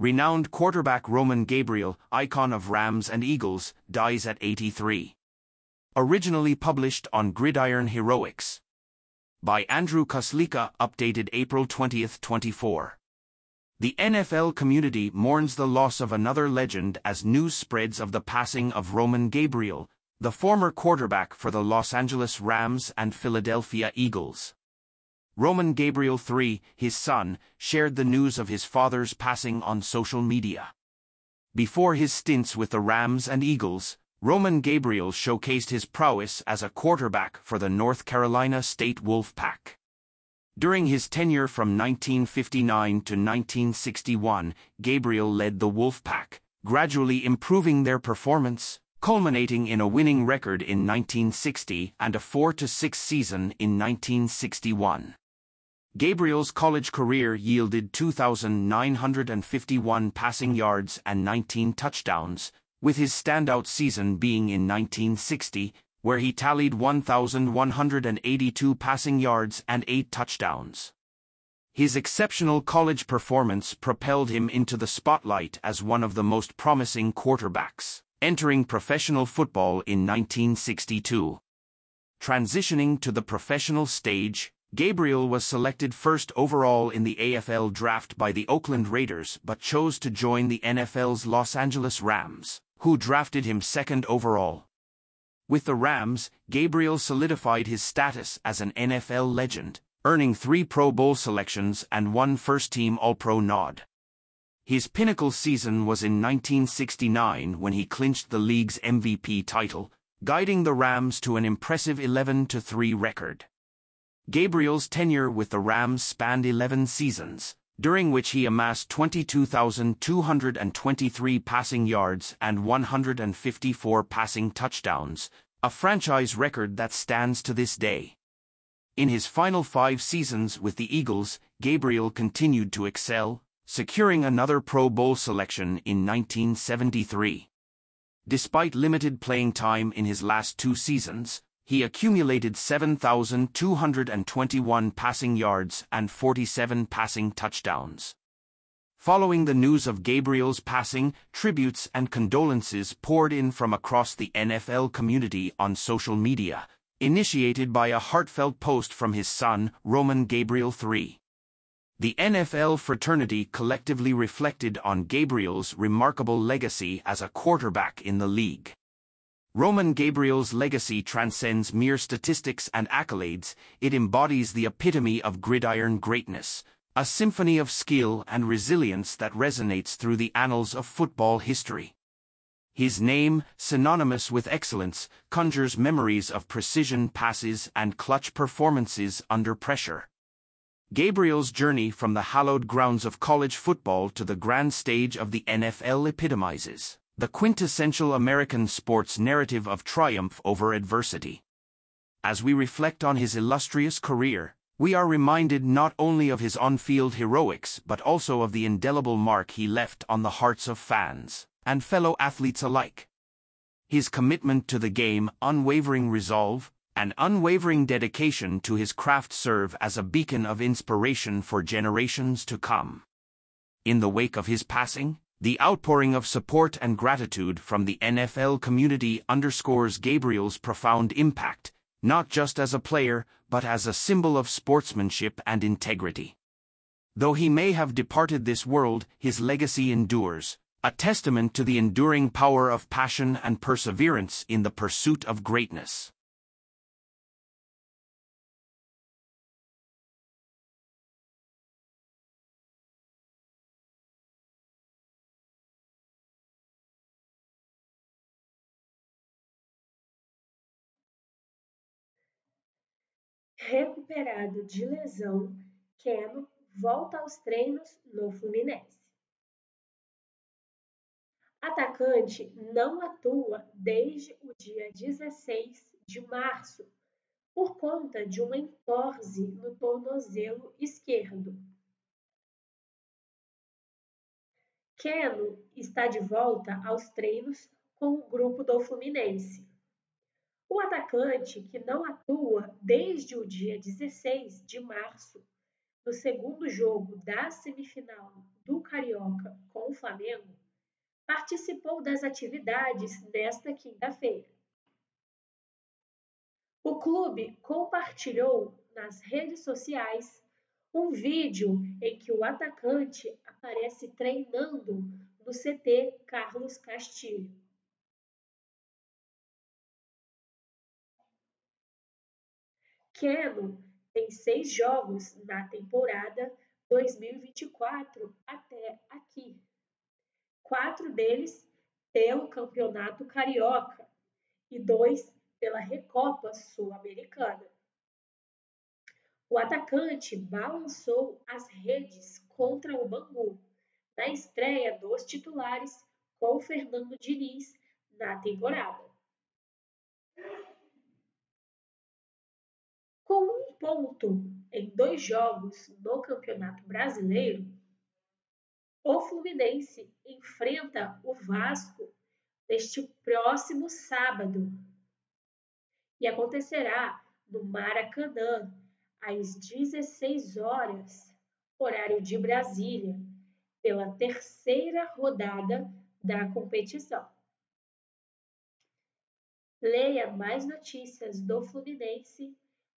Renowned quarterback Roman Gabriel, icon of Rams and Eagles, dies at 83. Originally published on Gridiron Heroics. By Andrew Koslika, updated April 20, 24. The NFL community mourns the loss of another legend as news spreads of the passing of Roman Gabriel, the former quarterback for the Los Angeles Rams and Philadelphia Eagles. Roman Gabriel III, his son, shared the news of his father's passing on social media. Before his stints with the Rams and Eagles, Roman Gabriel showcased his prowess as a quarterback for the North Carolina State Wolfpack. During his tenure from 1959 to 1961, Gabriel led the Wolfpack, gradually improving their performance, culminating in a winning record in 1960 and a 4-6 season in 1961. Gabriel's college career yielded 2,951 passing yards and 19 touchdowns, with his standout season being in 1960, where he tallied 1,182 passing yards and 8 touchdowns. His exceptional college performance propelled him into the spotlight as one of the most promising quarterbacks, entering professional football in 1962. Transitioning to the professional stage, Gabriel was selected first overall in the AFL draft by the Oakland Raiders but chose to join the NFL's Los Angeles Rams, who drafted him second overall. With the Rams, Gabriel solidified his status as an NFL legend, earning three Pro Bowl selections and one first-team All-Pro nod. His pinnacle season was in 1969 when he clinched the league's MVP title, guiding the Rams to an impressive 11-3 record. Gabriel's tenure with the Rams spanned 11 seasons, during which he amassed 22,223 passing yards and 154 passing touchdowns, a franchise record that stands to this day. In his final five seasons with the Eagles, Gabriel continued to excel, securing another Pro Bowl selection in 1973. Despite limited playing time in his last two seasons, he accumulated 7,221 passing yards and 47 passing touchdowns. Following the news of Gabriel's passing, tributes and condolences poured in from across the NFL community on social media, initiated by a heartfelt post from his son, Roman Gabriel III. The NFL fraternity collectively reflected on Gabriel's remarkable legacy as a quarterback in the league. Roman Gabriel's legacy transcends mere statistics and accolades, it embodies the epitome of gridiron greatness, a symphony of skill and resilience that resonates through the annals of football history. His name, synonymous with excellence, conjures memories of precision passes and clutch performances under pressure. Gabriel's journey from the hallowed grounds of college football to the grand stage of the NFL epitomizes the quintessential American sports narrative of triumph over adversity. As we reflect on his illustrious career, we are reminded not only of his on-field heroics but also of the indelible mark he left on the hearts of fans and fellow athletes alike. His commitment to the game, unwavering resolve, and unwavering dedication to his craft serve as a beacon of inspiration for generations to come. In the wake of his passing, the outpouring of support and gratitude from the NFL community underscores Gabriel's profound impact, not just as a player, but as a symbol of sportsmanship and integrity. Though he may have departed this world, his legacy endures, a testament to the enduring power of passion and perseverance in the pursuit of greatness. Recuperado de lesão, Keno volta aos treinos no Fluminense. Atacante não atua desde o dia 16 de março por conta de uma entorse no tornozelo esquerdo. Keno está de volta aos treinos com o grupo do Fluminense. O atacante, que não atua desde o dia 16 de março, no segundo jogo da semifinal do Carioca com o Flamengo, participou das atividades desta quinta-feira. O clube compartilhou nas redes sociais um vídeo em que o atacante aparece treinando no CT Carlos Castilho. Keno tem seis jogos na temporada 2024 até aqui. Quatro deles pelo Campeonato Carioca e dois pela Recopa Sul-Americana. O atacante balançou as redes contra o Bangu na estreia dos titulares com Fernando Diniz na temporada. Com um ponto em dois jogos no Campeonato Brasileiro, o Fluminense enfrenta o Vasco neste próximo sábado e acontecerá no Maracanã às 16 horas, horário de Brasília, pela terceira rodada da competição. Leia mais notícias do Fluminense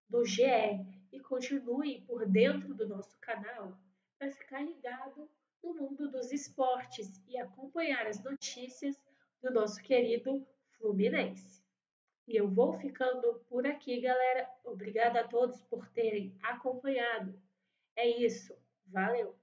do GE e continue por dentro do nosso canal para ficar ligado no mundo dos esportes e acompanhar as notícias do nosso querido Fluminense. E eu vou ficando por aqui, galera. Obrigada a todos por terem acompanhado. É isso. Valeu!